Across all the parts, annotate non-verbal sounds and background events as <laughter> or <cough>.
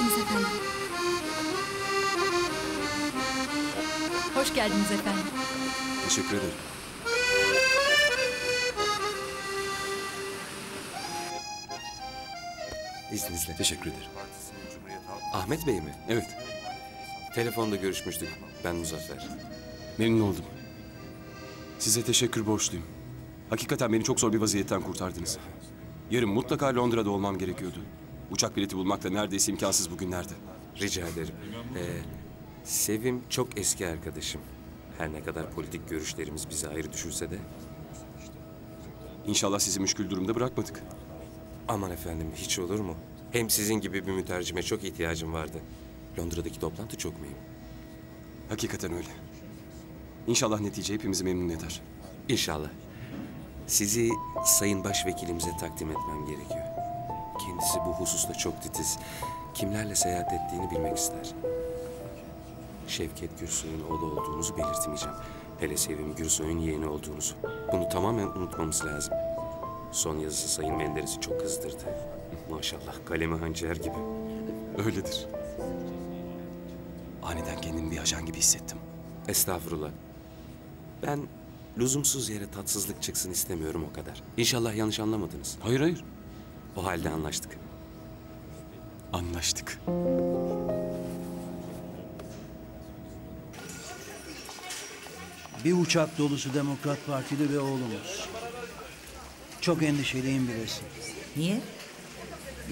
Hoş geldiniz efendim. Hoş geldiniz efendim. Teşekkür ederim. İzninizle. Teşekkür ederim. Ahmet Bey mi? Evet, Telefonda görüşmüştük. Ben Muzaffer. memnun oldum. Size teşekkür borçluyum. Hakikaten beni çok zor bir vaziyetten kurtardınız. Yarın mutlaka Londra'da olmam gerekiyordu. Uçak bileti bulmak da neredeyse imkansız bugünlerde. Rica ederim. Ee, Sevim çok eski arkadaşım. Her ne kadar politik görüşlerimiz bizi ayrı düşürse de... İnşallah sizi müşkül durumda bırakmadık. Aman efendim hiç olur mu? Hem sizin gibi bir mütercime çok ihtiyacım vardı. Londra'daki toplantı çok mühim. Hakikaten öyle. İnşallah netice hepimizi memnun eder. İnşallah. Sizi Sayın Başvekilimize takdim etmem gerekiyor. Kendisi bu hususta çok titiz. Kimlerle seyahat ettiğini bilmek ister. Şevket Gürsoy'un oğlu olduğunuzu belirtmeyeceğim. Hele Sevim Gürsoy'un yeğeni olduğunuzu. Bunu tamamen unutmamız lazım. Son yazısı Sayın Menderes'i çok kızdırdı. Maşallah kalemi hançer gibi. Öyledir. Aniden kendimi bir ajan gibi hissettim. Estağfurullah. Ben lüzumsuz yere tatsızlık çıksın istemiyorum o kadar. İnşallah yanlış anlamadınız. Hayır hayır. O halde anlaştık. Anlaştık. Bir uçak dolusu Demokrat Partili ve oğlumuz. Çok endişeliyim bilesin. Niye?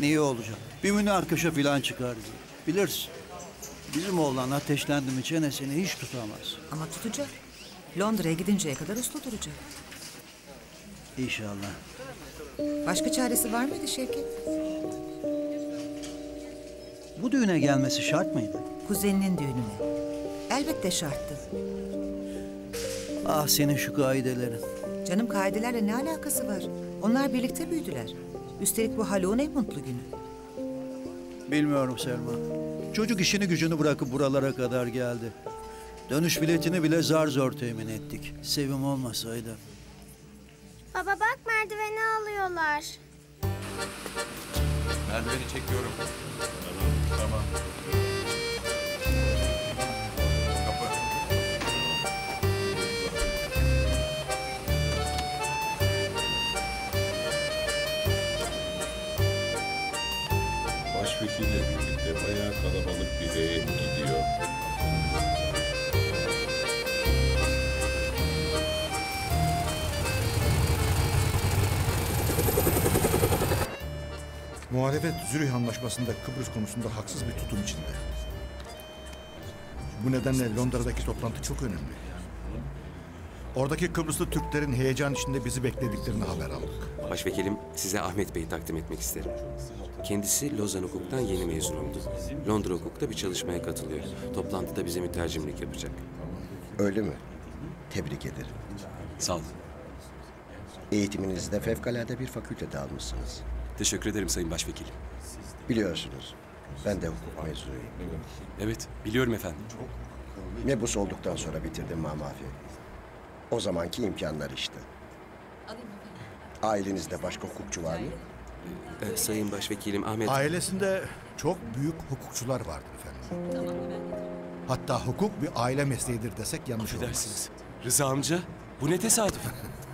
Niye olacak? Bir münakaşa falan çıkar diye. Bilirsin. Bizim oğlan ateşlendi mi çenesini hiç tutamaz. Ama tutacak. Londra'ya gidinceye kadar uslu duracak. İnşallah. Başka çaresi var mıydı Şevket? Bu düğüne gelmesi şart mıydı? Kuzeninin düğününe. Elbette şarttı. Ah senin şu kaidelerin. Canım kaidelerle ne alakası var? Onlar birlikte büyüdüler. Üstelik bu Haluk'un en mutlu günü. Bilmiyorum Selma. Çocuk işini gücünü bırakıp buralara kadar geldi. Dönüş biletini bile zar zor temin ettik. Sevim olmasaydı. Merdiveni alıyorlar. Merdiveni çekiyorum. Tamam. Kapı. Başvekille birlikte bayağı kalabalık bir heyet Muhalefet Zürih Anlaşması'nda Kıbrıs konusunda haksız bir tutum içinde. Bu nedenle Londra'daki toplantı çok önemli. Oradaki Kıbrıslı Türklerin heyecan içinde bizi beklediklerini haber aldık. Başvekilim size Ahmet Bey'i takdim etmek isterim. Kendisi Lozan Hukuk'tan yeni mezun oldu. Londra Hukuk'ta bir çalışmaya katılıyor. Toplantıda bize mütercimlik yapacak. Öyle mi? Tebrik ederim. Sağ olun. Eğitiminizde fevkalade bir fakültede almışsınız. Teşekkür ederim Sayın Başvekilim. Biliyorsunuz, ben de hukuk mezunuyum. Evet, biliyorum efendim. Mebus olduktan sonra bitirdim mamafi. O zamanki imkanlar işte. Ailenizde başka hukukçu var mı? Ee, Sayın Başvekilim Ahmet... Ailesinde çok büyük hukukçular vardır efendim. Hatta hukuk bir aile mesleğidir desek yanlış olmaz. Affedersiniz. Rıza amca, bu ne tesadüf. <laughs>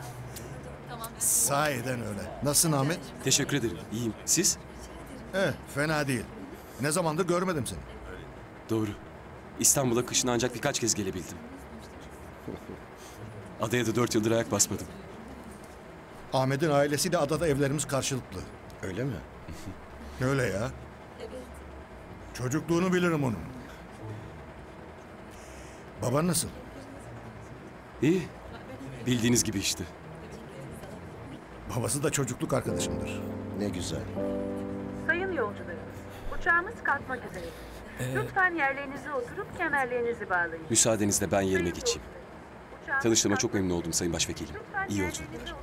Sahiden öyle. Nasılsın Ahmet? Teşekkür ederim. İyiyim. Siz? Eh, fena değil. Ne zamandır görmedim seni. Doğru. İstanbul'a kışın ancak birkaç kez gelebildim. Adaya da dört yıldır ayak basmadım. Ahmet'in ailesiyle adada evlerimiz karşılıklı. Öyle mi? Öyle ya. Çocukluğunu bilirim onun. Baban nasıl? İyi. Bildiğiniz gibi işte. Babası da çocukluk arkadaşımdır. Ne güzel. Sayın yolcularımız, uçağımız kalkmak üzere. Lütfen yerlerinize oturup kemerlerinizi bağlayın. Müsaadenizle ben yerime geçeyim. Tanıştığıma çok memnun oldum Sayın Başvekilim. Lütfen İyi yolculuklar.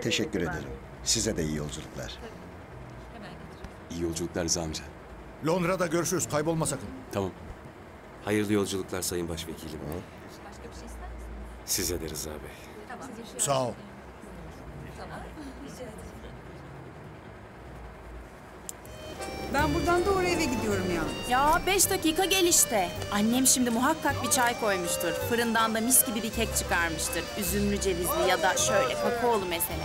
Teşekkür ederim. Size de iyi yolculuklar. İyi yolculuklar Rıza amca. Londra'da görüşürüz. Kaybolma sakın. Tamam. Hayırlı yolculuklar Sayın Başvekilim. Size de Rıza Bey. Sağ ol. Ben buradan doğru eve gidiyorum ya. Ya beş dakika gel işte. Annem şimdi muhakkak bir çay koymuştur. Fırından da mis gibi bir kek çıkarmıştır. Üzümlü cevizli ya da şöyle kakaolu mesela.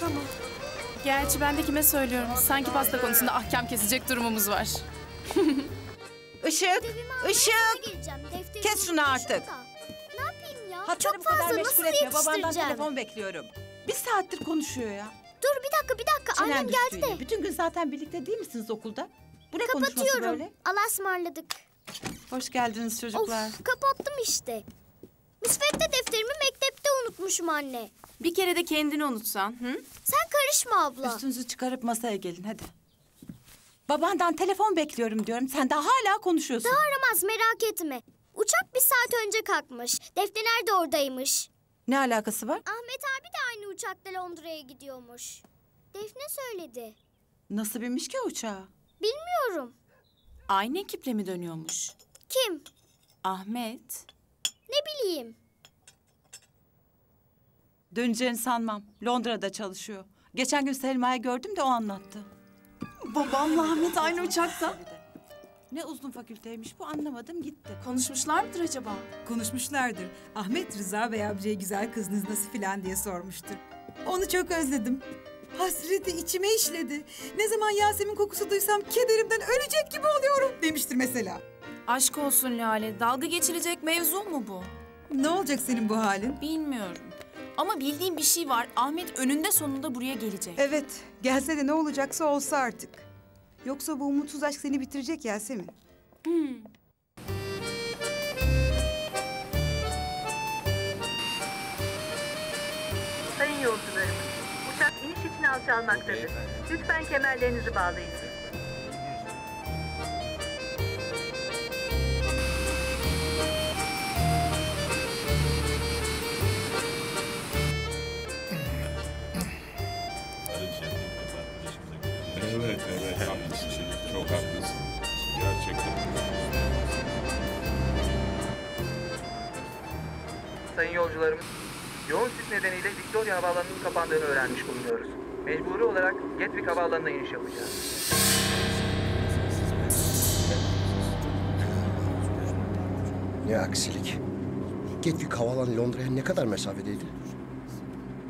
Tamam. Gerçi ben de kime söylüyorum? Sanki pasta konusunda ahkam kesecek durumumuz var. <laughs> Işık. Defterimi Kes şunu artık. Ne yapayım ya? Çok bu kadar fazla meşgul nasıl etme. Babandan yetiştireceğim? telefon bekliyorum. Bir saattir konuşuyor ya. Dur bir dakika bir dakika. Çenen Annem düştü geldi yine. de. Bütün gün zaten birlikte değil misiniz okulda? Bu ne konuşması Kapatıyorum. böyle? Allah'a ısmarladık. Hoş geldiniz çocuklar. Of kapattım işte. Müsvedde defterimi mektepte unutmuşum anne. Bir kere de kendini unutsan. Hı? Sen karışma abla. Üstünüzü çıkarıp masaya gelin hadi. Babandan telefon bekliyorum diyorum. Sen daha hala konuşuyorsun. Daha aramaz merak etme. Uçak bir saat önce kalkmış. Defneler de oradaymış. Ne alakası var? Ahmet abi de aynı uçakla Londra'ya gidiyormuş. Defne söyledi. Nasıl binmiş ki uçağa? Bilmiyorum. Aynı ekiple mi dönüyormuş? Kim? Ahmet. Ne bileyim. Döneceğini sanmam. Londra'da çalışıyor. Geçen gün Selma'yı gördüm de o anlattı. Babamla Ahmet aynı uçakta. Ne uzun fakülteymiş bu anlamadım gitti. Konuşmuşlar mıdır acaba? Konuşmuşlardır. Ahmet Rıza Bey amcaya güzel kızınız nasıl filan diye sormuştur. Onu çok özledim. Hasreti içime işledi. Ne zaman Yasemin kokusu duysam kederimden ölecek gibi oluyorum demiştir mesela. Aşk olsun Lale. Dalga geçilecek mevzu mu bu? Ne olacak senin bu halin? Bilmiyorum. Ama bildiğim bir şey var. Ahmet önünde sonunda buraya gelecek. Evet, gelse de ne olacaksa olsa artık. Yoksa bu umutsuz aşk seni bitirecek Yasemin. Sayın yolcularımız, uçak iniş için alçalmaktadır. Lütfen kemerlerinizi bağlayın. Sayın yolcularımız, yoğun sis nedeniyle Victoria Havaalanı'nın kapandığını öğrenmiş bulunuyoruz. Mecburi olarak Gatwick Havaalanı'na iniş yapacağız. Ne aksilik. Gatwick Havaalanı Londra'ya ne kadar mesafedeydi?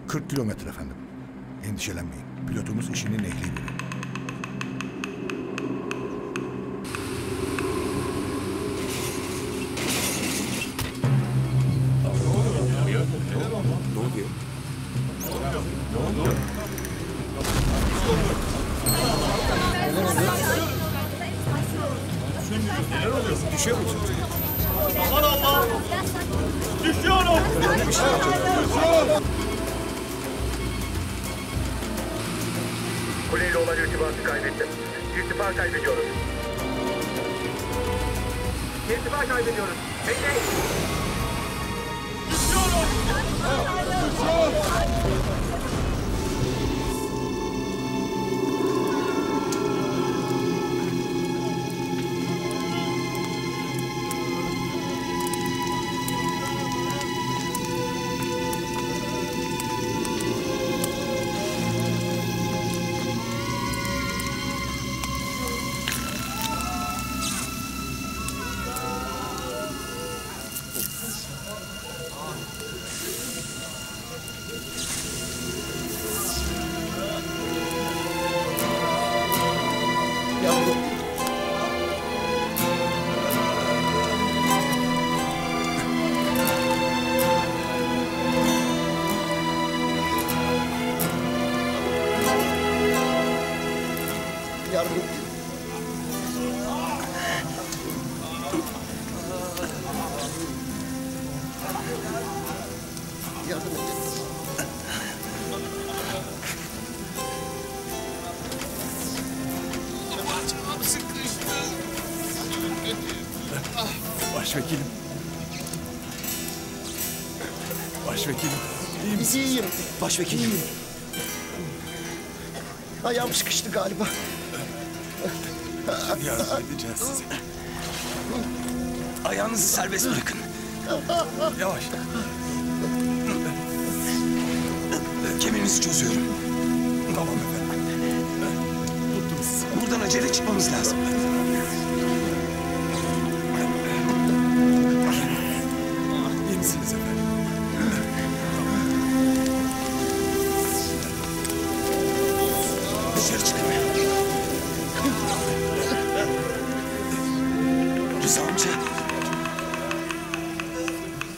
40 kilometre efendim. Endişelenmeyin. Pilotumuz işinin ehli biri. Düşüyor muyuz? Kuleyle olan irtibatı kaybettim. İrtifa kaybediyoruz. İrtifa kaybediyoruz. Bekleyin. Yavrum. Başvekilim. Ayağım sıkıştı galiba. Yardım edeceğiz size. Ayağınızı serbest bırakın. Yavaş. Kemerinizi çözüyorum. Tamam efendim. Buradan acele çıkmamız lazım.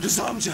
Rıza amca.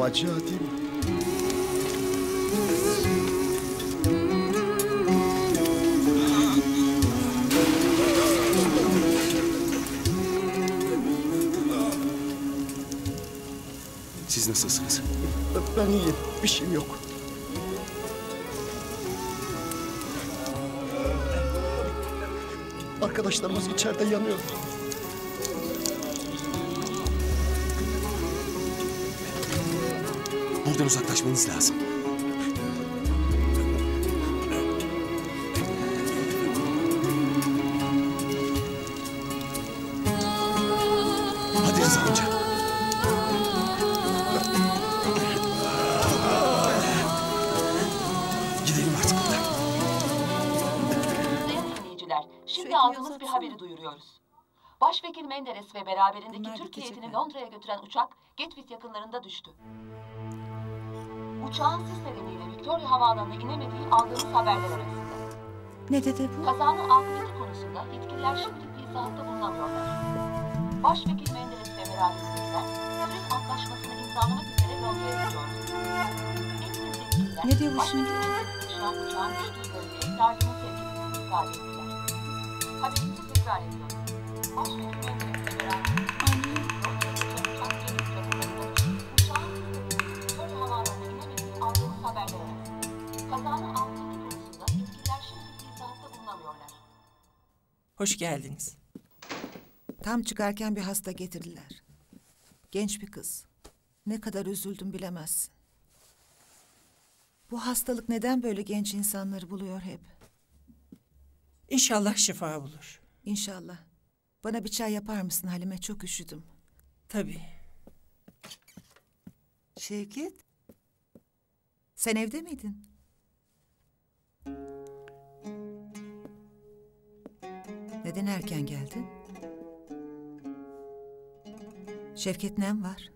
Facia değil mi? Siz nasılsınız? Ben iyiyim. Bir şeyim yok. Arkadaşlarımız içeride yanıyor. Buradan uzaklaşmanız lazım. Hadi Rıza amca. Gidelim artık buradan. Sayın dinleyiciler, şimdi aldığımız bir haberi duyuruyoruz. Başvekil Menderes ve beraberindeki Türk heyetini Londra'ya götüren uçak Gatwick yakınlarında düştü. Uçağın sis nedeniyle Victoria Havaalanı'na inemediği aldığımız haberler arasında. Ne dedi bu? Kazanın akıbeti konusunda yetkililer şimdilik bir izahatta bulunamıyorlar. Başvekil Menderes ve beraberindekiler Sürün Antlaşması'nı imzalamak üzere Londra'ya gidiyordu. Yetkililer Ne diyor bu şimdi? Başvekil uçağın düştüğü bölgeye yardıma sevk edildiğini ifade ettiler. Haberimizi tekrar ediyoruz. Başvekil Menderes Hoş geldiniz. Tam çıkarken bir hasta getirdiler. Genç bir kız. Ne kadar üzüldüm bilemezsin. Bu hastalık neden böyle genç insanları buluyor hep? İnşallah şifa bulur. İnşallah. Bana bir çay yapar mısın Halime? Çok üşüdüm. Tabii. Şevket? Sen evde miydin? Neden erken geldin? Şevket nem var?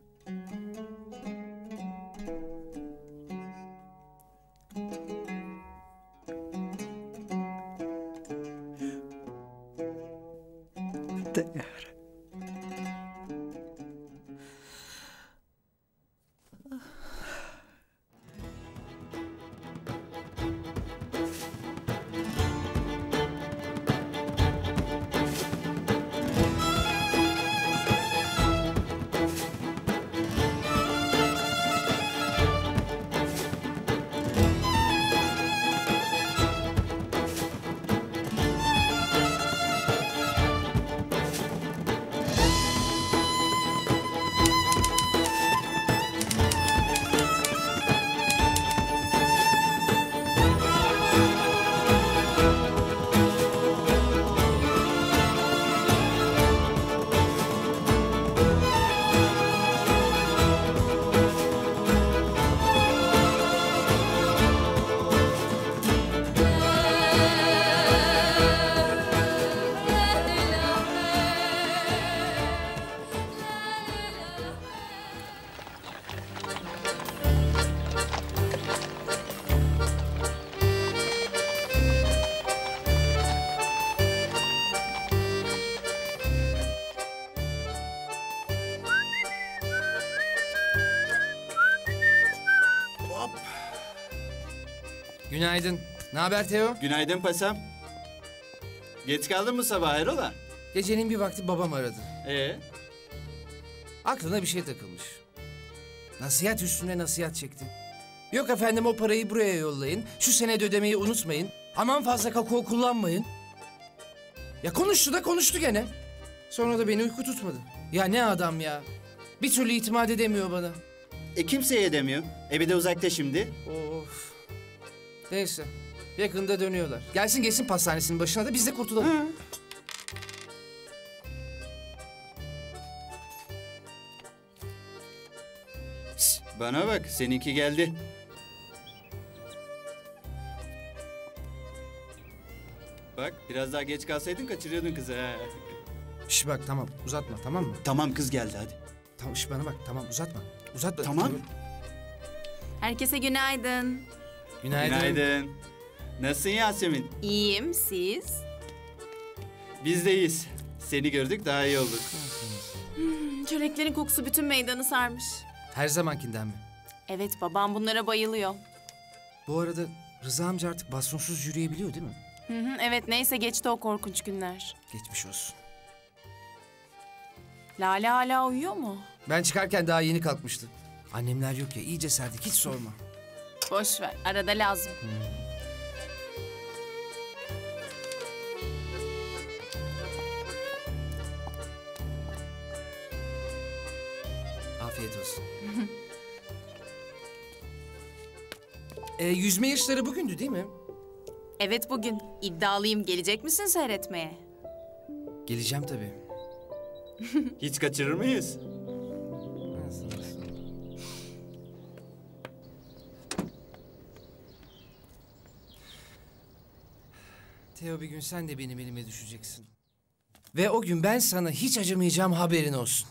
Günaydın. Ne haber Teo? Günaydın pasam. Geç kaldın mı sabah hayrola? Gecenin bir vakti babam aradı. Ee? Aklına bir şey takılmış. Nasihat üstüne nasihat çekti. Yok efendim o parayı buraya yollayın. Şu sene de ödemeyi unutmayın. Aman fazla kakao kullanmayın. Ya konuştu da konuştu gene. Sonra da beni uyku tutmadı. Ya ne adam ya. Bir türlü itimat edemiyor bana. E kimseye edemiyor. E bir de uzakta şimdi. Of. Neyse. Yakında dönüyorlar. Gelsin gelsin pastanesinin başına da biz de kurtulalım. Şş, bana bak seninki geldi. Bak biraz daha geç kalsaydın kaçırıyordun kızı ha. Şş bak tamam uzatma tamam mı? Tamam kız geldi hadi. Tamam şş bana bak tamam uzatma. Uzatma. Tamam. Herkese günaydın. Günaydın. Günaydın. Nasılsın Yasemin? İyiyim, siz? Biz de iyiyiz. Seni gördük daha iyi olduk. Hmm, çöreklerin kokusu bütün meydanı sarmış. Her zamankinden mi? Evet, babam bunlara bayılıyor. Bu arada Rıza amca artık bastonsuz yürüyebiliyor değil mi? Hı hı, evet, neyse geçti o korkunç günler. Geçmiş olsun. Lale hala uyuyor mu? Ben çıkarken daha yeni kalkmıştı. Annemler yok ya iyice serdik hiç sorma. Boş ver, arada lazım. Afiyet olsun. <laughs> e, yüzme yarışları bugündü değil mi? Evet bugün. iddialıyım. Gelecek misin seyretmeye? Geleceğim tabii. <laughs> Hiç kaçırır mıyız? Teo bir gün sen de benim elime düşeceksin. Ve o gün ben sana hiç acımayacağım haberin olsun.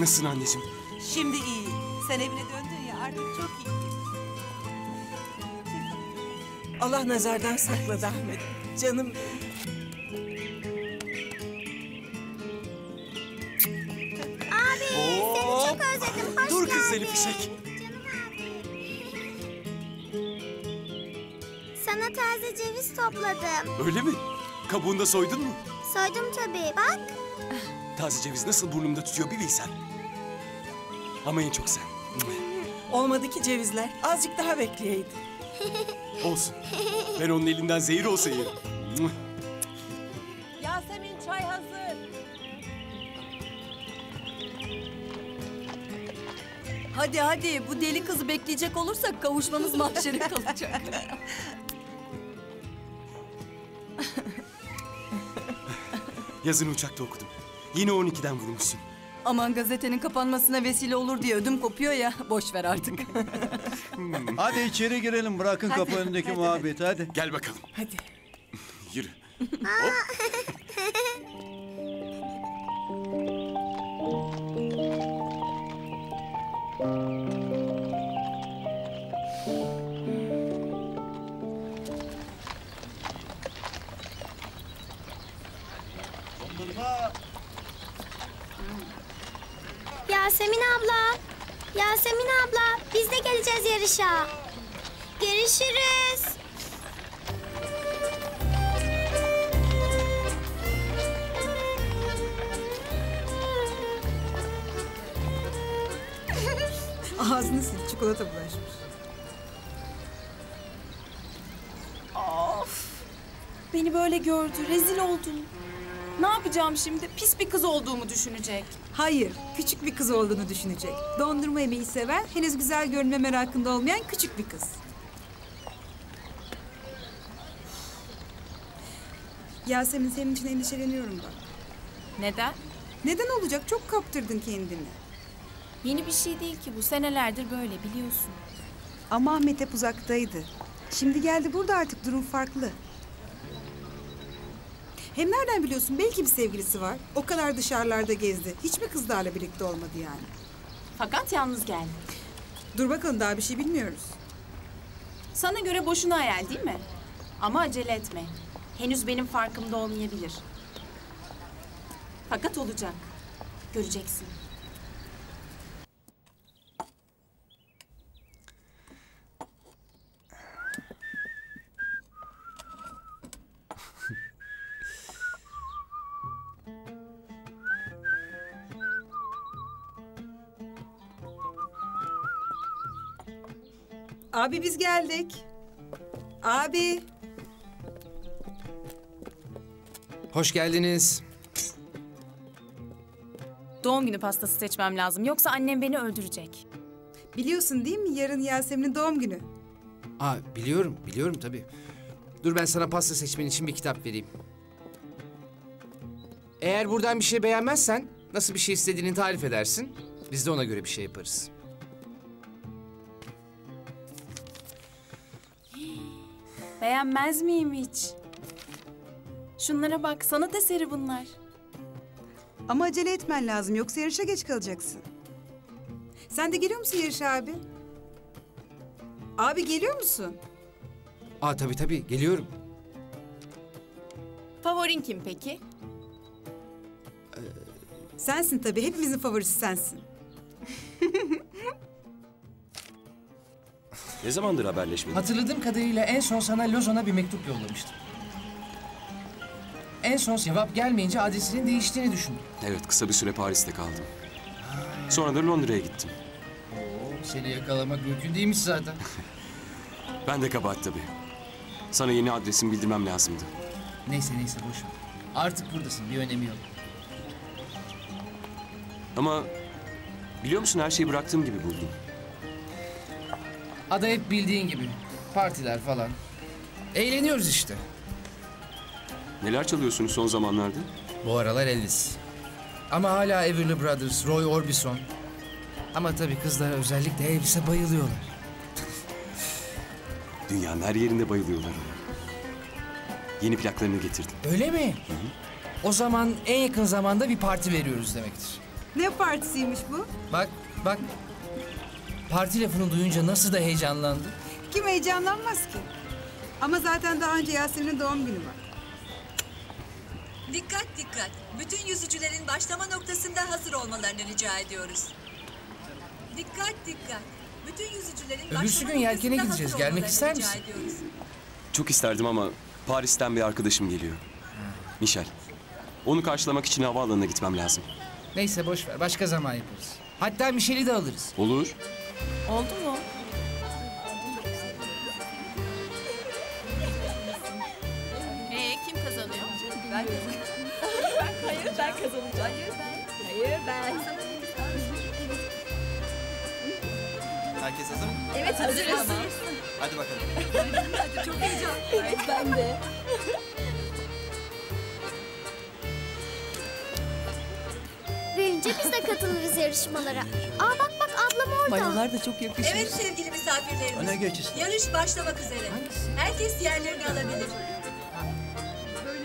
Nasılsın anneciğim? Şimdi iyi. Sen evine döndün ya artık çok iyi. Allah nazardan sakladı Ahmet. Canım Abi seni çok özledim. Hoş Dur kız geldin. Zelif Fişek. Sana taze ceviz topladım. Öyle mi? Kabuğunu da soydun mu? Soydum tabii bak. Taze ceviz nasıl burnumda tutuyor bir bilsen. Ama en çok sen. olmadı ki cevizler. Azıcık daha bekleyeydi. Olsun. Ben onun elinden zehir olsa yerim. Yasemin çay hazır. Hadi hadi bu deli kızı bekleyecek olursak kavuşmamız mahşere kalacak. Yazın uçakta okudum. Yine 12'den vurmuşsun. Aman gazetenin kapanmasına vesile olur diye ödüm kopuyor ya. Boş ver artık. <laughs> Hadi içeri girelim bırakın kapı önündeki muhabbeti hadi. Gel bakalım. Hadi. <laughs> Yürü. <laughs> Yasemin abla. Yasemin abla biz de geleceğiz yarışa. Görüşürüz. <laughs> Ağzını sil çikolata bulaşmış. Of! Beni böyle gördü, rezil oldum. Ne yapacağım şimdi? Pis bir kız olduğumu düşünecek. Hayır, küçük bir kız olduğunu düşünecek. Dondurma yemeyi seven, henüz güzel görünme merakında olmayan küçük bir kız. Yasemin senin için endişeleniyorum bak. Neden? Neden olacak? Çok kaptırdın kendini. Yeni bir şey değil ki bu. Senelerdir böyle biliyorsun. Ama Ahmet hep uzaktaydı. Şimdi geldi burada artık durum farklı. Hem nereden biliyorsun? Belki bir sevgilisi var. O kadar dışarılarda gezdi. Hiç mi kızlarla birlikte olmadı yani? Fakat yalnız geldi. Dur bakalım daha bir şey bilmiyoruz. Sana göre boşuna hayal değil mi? Ama acele etme. Henüz benim farkımda olmayabilir. Fakat olacak. Göreceksin. Abi biz geldik. Abi. Hoş geldiniz. Doğum günü pastası seçmem lazım. Yoksa annem beni öldürecek. Biliyorsun değil mi yarın Yasemin'in doğum günü. Aa biliyorum, biliyorum tabii. Dur ben sana pasta seçmen için bir kitap vereyim. Eğer buradan bir şey beğenmezsen nasıl bir şey istediğini tarif edersin. Biz de ona göre bir şey yaparız. Beğenmez miyim hiç? Şunlara bak, sanat eseri bunlar. Ama acele etmen lazım yoksa yarışa geç kalacaksın. Sen de geliyor musun yarışa abi? Abi geliyor musun? Aa tabii tabii geliyorum. Favorin kim peki? Sensin tabii. Hepimizin favorisi sensin. <laughs> Ne zamandır haberleşmedik? Hatırladığım kadarıyla en son sana Lozan'a bir mektup yollamıştım. En son cevap gelmeyince adresinin değiştiğini düşündüm. Evet, kısa bir süre Paris'te kaldım. Sonra da Londra'ya gittim. Oo, seni yakalamak mümkün değilmiş zaten. <laughs> Ben de kabahat tabii. Sana yeni adresimi bildirmem lazımdı. neyse neyse boş ver. Artık buradasın bir önemi yok. Ama biliyor musun her şeyi bıraktığım gibi buldum. Ada hep bildiğin gibi. Partiler falan. Eğleniyoruz işte. Neler çalıyorsunuz son zamanlarda? Bu aralar Elvis. Ama hala Everly Brothers, Roy Orbison. Ama tabii kızlar özellikle Elvis'e bayılıyorlar. <laughs> Dünyanın her yerinde bayılıyorlar ona. Yeni plaklarını getirdim. Öyle mi? O zaman en yakın zamanda bir parti veriyoruz demektir. Ne partisiymiş bu? Bak, bak. Parti lafını duyunca nasıl da heyecanlandı. Kim heyecanlanmaz ki? Ama zaten daha önce Yasemin'in doğum günü var. Dikkat dikkat. Bütün yüzücülerin başlama noktasında hazır olmalarını rica ediyoruz. Dikkat dikkat. Bütün yüzücülerin Öbürsü başlama gün yelkene noktasında gideceğiz. hazır Gelmek olmalarını ister rica misin? ediyoruz. Çok isterdim ama Paris'ten bir arkadaşım geliyor. Michel. Onu karşılamak için havaalanına gitmem lazım. Neyse boş ver. Başka zaman yaparız. Hatta Michel'i de alırız. Olur. Oldu mu? Ee, kim kazanıyor? Ben Hayır ben kazanacağım. Hayır ben. Hayır ben. Herkes hazır mı? Evet hazırız. Hadi bakalım. Hadi çok heyecanlı. Evet ben de. Büyünce biz de katılırız yarışmalara. Aa bak bak ablam orada. Mayolar da çok yakışmış. Evet sevgili misafirlerimiz. Öne geç istersen. Yarış başlamak üzere. Herkes yerlerini alabilir.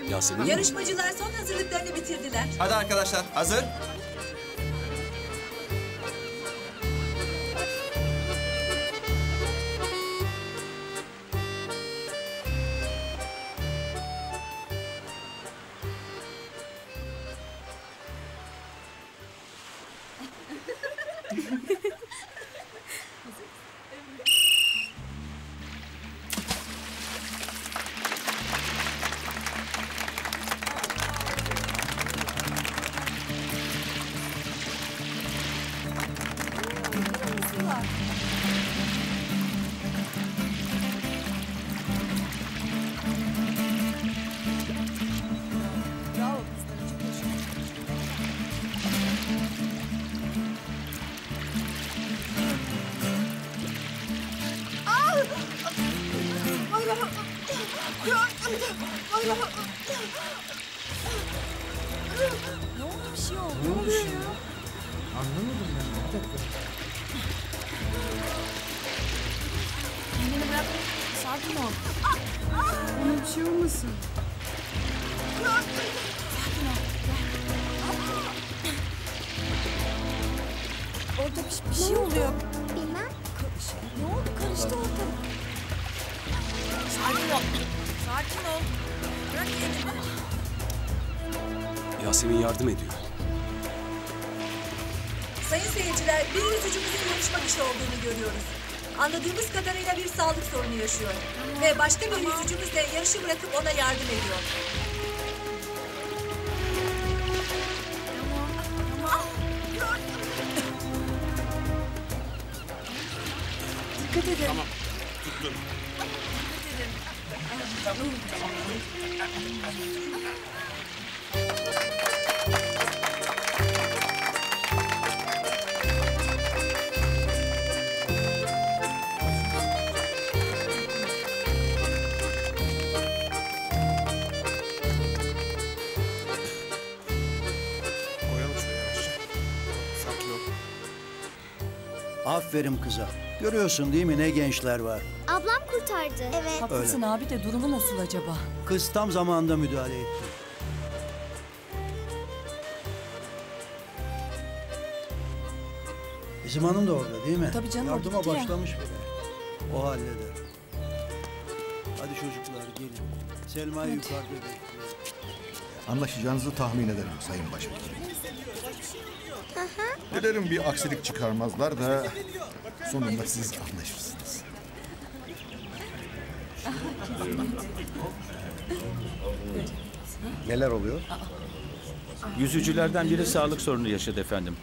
Yasemin mi? Yarışmacılar son hazırlıklarını bitirdiler. Hadi arkadaşlar hazır. bırak. Ne oldu bir şey? Ne oldu? Ya? Anlamadım ben. Bir dakika. Kendini bırak. Sakin ol. Ona bir şey olmasın. Yasemin yardım ediyor. Sayın seyirciler, bir yüzücümüzün yarışma dışı olduğunu görüyoruz. Anladığımız kadarıyla bir sağlık sorunu yaşıyor. Ve başka bir yüzücümüz de yarışı bırakıp ona yardım ediyor. Dikkat edin. Tamam. Tuttum. Koyalım Aferin kıza. Görüyorsun değil mi ne gençler var. Ablam kurtardı. Evet. Haklısın abi de durumu nasıl acaba? Kız tam zamanında müdahale etti. Bizim hanım da orada değil mi? Tabii canım, o Yardıma gitti ya. başlamış bile. O halleder. Hadi çocuklar gelin. Selma'yı yukarıda bekliyor. Anlaşacağınızı tahmin ederim Sayın Başvekilim. Dilerim bir aksilik çıkarmazlar da sonunda siz anlaşırsınız. Neler oluyor? Yüzücülerden biri sağlık sorunu yaşadı efendim.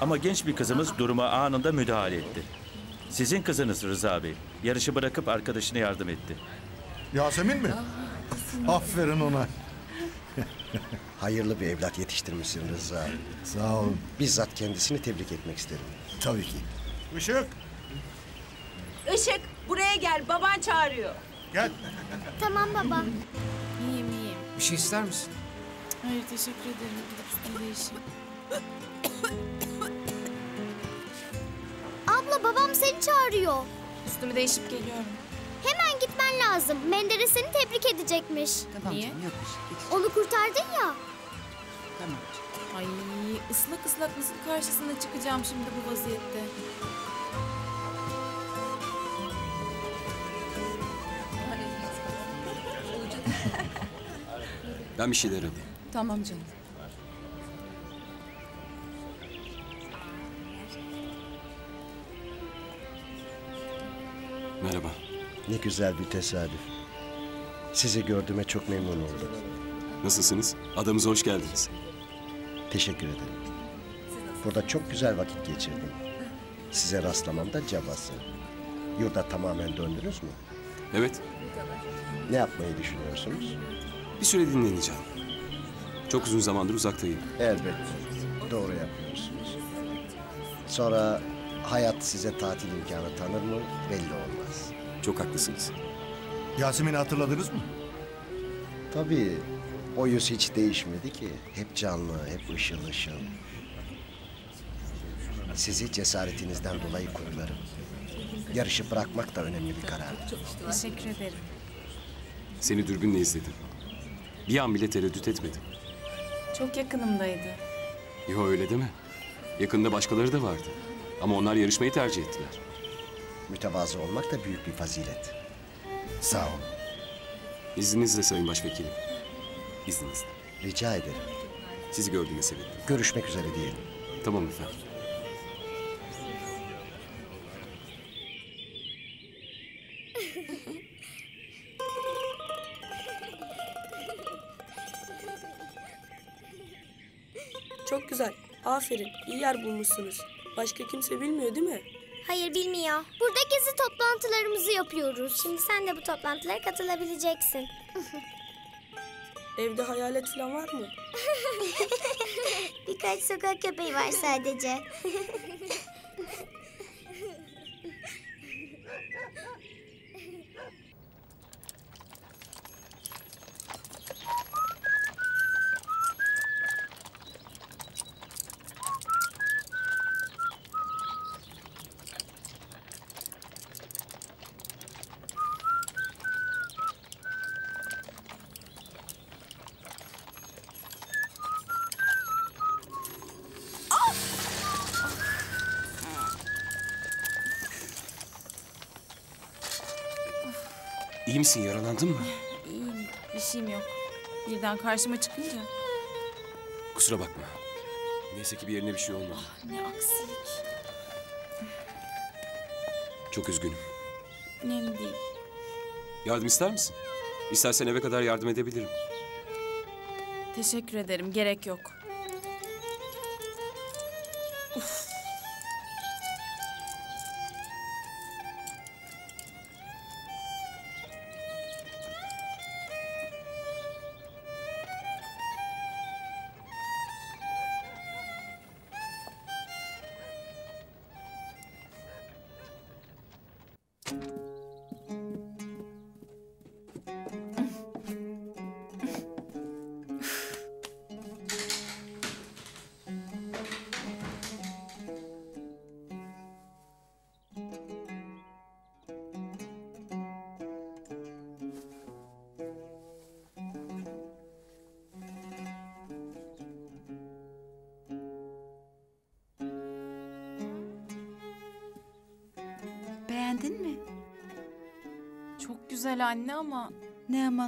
Ama genç bir kızımız duruma anında müdahale etti. Sizin kızınız Rıza Bey. Yarışı bırakıp arkadaşına yardım etti. Yasemin mi? Aferin ona. Hayırlı bir evlat yetiştirmişsin Rıza. Sağ olun. Bizzat kendisini tebrik etmek isterim. Tabii ki. Işık. Işık buraya gel. Baban çağırıyor. Gel. Tamam baba. İyiyim iyiyim. Bir şey ister misin? Hayır teşekkür ederim. Gidip üstümü değişeyim. Abla babam seni çağırıyor. Üstümü değişip geliyorum. Lazım. Menderes seni tebrik edecekmiş. Niye? Onu kurtardın ya. Ay ıslak ıslak nasıl karşısına çıkacağım şimdi bu vaziyette? Ben bir şeyler alayım. Tamam canım. Ne güzel bir tesadüf. Sizi gördüğüme çok memnun oldum. Nasılsınız? Adamıza hoş geldiniz. Teşekkür ederim. Burada çok güzel vakit geçirdim. Size rastlamam da cabası. Yurda tamamen döndünüz mü? Evet, Ne yapmayı düşünüyorsunuz? bir süre dinleneceğim. Çok uzun zamandır uzaktayım. Elbette. Doğru yapıyorsunuz. Sonra hayat size tatil imkanı tanır mı belli olmaz. Çok haklısınız. Yasemin'i hatırladınız mı? Tabii o yüz hiç değişmedi ki. Hep canlı, hep ışıl ışıl. Sizi cesaretinizden dolayı kutlarım. Yarışı bırakmak da önemli bir karar. Teşekkür ederim. Seni dürbünle izledim. Bir an bile tereddüt etmedim. Çok yakınımdaydı. Yo öyle deme. Yakında başkaları da vardı. Ama onlar yarışmayı tercih ettiler. Mütevazı olmak da büyük bir fazilet. Sağ ol. İzninizle Sayın Başvekilim. İzninizle. Rica ederim. Sizi gördüğüme sevindim. Görüşmek üzere diyelim. Tamam efendim. Çok güzel. Aferin. İyi yer bulmuşsunuz. Başka kimse bilmiyor değil mi? Hayır bilmiyor. Burada gezi toplantılarımızı yapıyoruz. Şimdi sen de bu toplantılara katılabileceksin. Evde hayalet falan var mı? <laughs> Birkaç sokak köpeği var sadece. Misin? Yaralandın mı? İyiyim, bir şeyim yok. Birden karşıma çıkınca Kusura bakma. Neyse ki bir yerine bir şey olmadı. ne aksilik. Çok üzgünüm. Önemli değil. Yardım ister misin? İstersen eve kadar yardım edebilirim. Teşekkür ederim, gerek yok.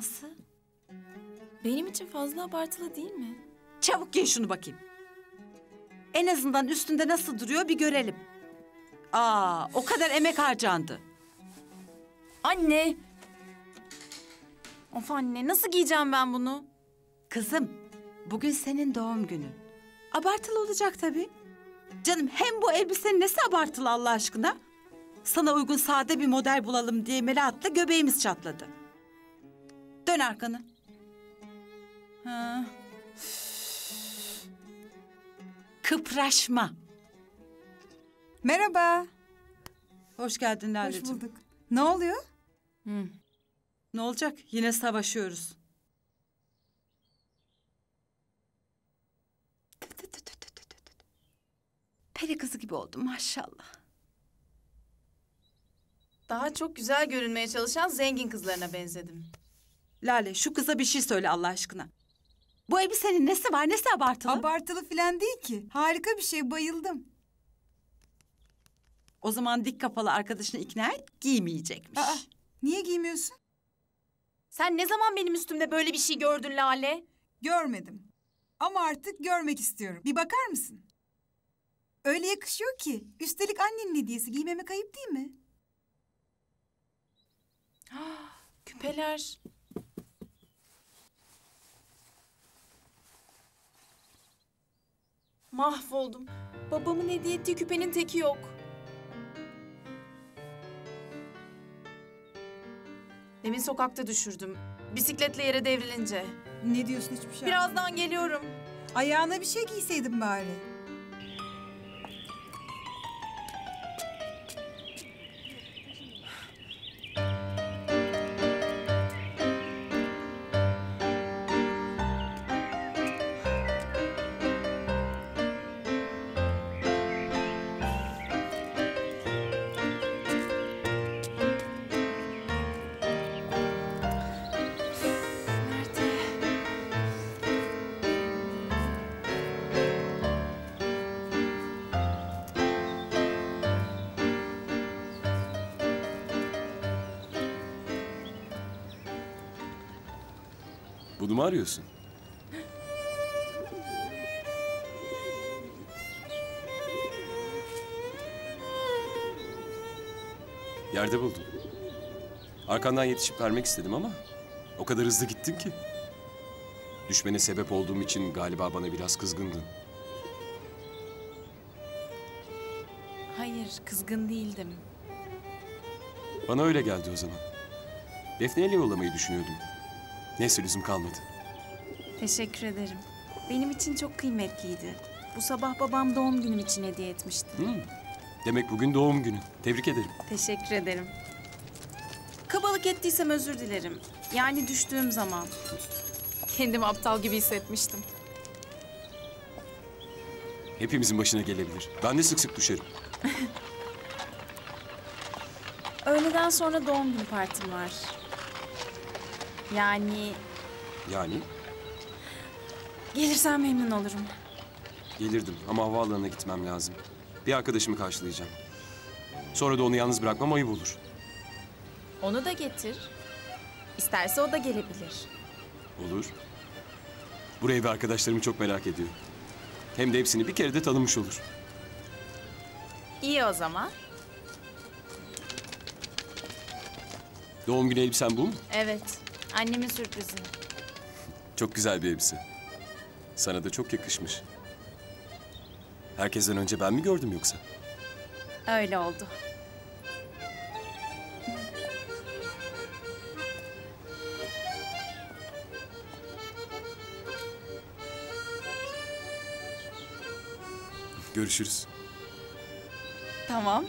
Aması? benim için fazla abartılı değil mi? Çabuk giy şunu bakayım. En azından üstünde nasıl duruyor bir görelim. Aa, o kadar emek harcandı. Anne! Of anne, nasıl giyeceğim ben bunu? Kızım, bugün senin doğum günün. Abartılı olacak tabii. Canım hem bu elbisenin nesi abartılı Allah aşkına? Sana uygun sade bir model bulalım diye Melahat'la göbeğimiz çatladı. Dön arkanı. Ha. Kıpraşma. Merhaba. Hoş geldin Hoş Lale'cim. bulduk. Ne oluyor? Hı. Ne olacak? Yine savaşıyoruz. Peri kızı gibi oldum maşallah. Daha çok güzel görünmeye çalışan zengin kızlarına benzedim. Lale şu kıza bir şey söyle Allah aşkına. Bu elbisenin nesi var nesi abartılı? Abartılı falan değil ki. Harika bir şey bayıldım. o zaman dik kafalı arkadaşını ikna et giymeyecekmiş. Aa, niye giymiyorsun? Sen ne zaman benim üstümde böyle bir şey gördün Lale? Görmedim. Ama artık görmek istiyorum. Bir bakar mısın? Öyle yakışıyor ki. Üstelik annenin hediyesi giymemek ayıp değil mi? <gasps> Küpeler. Mahvoldum. Babamın hediye ettiği küpenin teki yok. Demin sokakta düşürdüm. Bisikletle yere devrilince. Ne diyorsun hiçbir şey Birazdan geliyorum. Ayağına bir şey giyseydin bari. Bunu mu arıyorsun? Yerde buldum. Arkandan yetişip vermek istedim ama o kadar hızlı gittin ki. Düşmene sebep olduğum için galiba bana biraz kızgındın. Hayır, kızgın değildim. Bana öyle geldi o zaman. Defne'yle yollamayı düşünüyordum. Neyse lüzum kalmadı. Teşekkür ederim. Benim için çok kıymetliydi. Bu sabah babam doğum günüm için hediye etmişti. Hmm. Demek bugün doğum günü. Tebrik ederim. Teşekkür ederim. Kabalık ettiysem özür dilerim. Yani düştüğüm zaman. Kendimi aptal gibi hissetmiştim. Hepimizin başına gelebilir. Ben de sık sık düşerim. <laughs> Öğleden sonra doğum günü partim var. Yani Yani gelirsen memnun olurum. gelirdim ama havaalanına gitmem lazım. Bir arkadaşımı karşılayacağım. Sonra da onu yalnız bırakmam ayıp olur. Onu da getir. İsterse o da gelebilir. Olur. Burayı ve arkadaşlarımı çok merak ediyorum. Hem de hepsini bir kere de tanımış olur. İyi o zaman. Doğum günü elbisen bu mu? Evet. Annemin sürprizi. Çok güzel bir elbise. Sana da çok yakışmış. Herkesten önce ben mi gördüm yoksa? Öyle oldu. Görüşürüz. Tamam.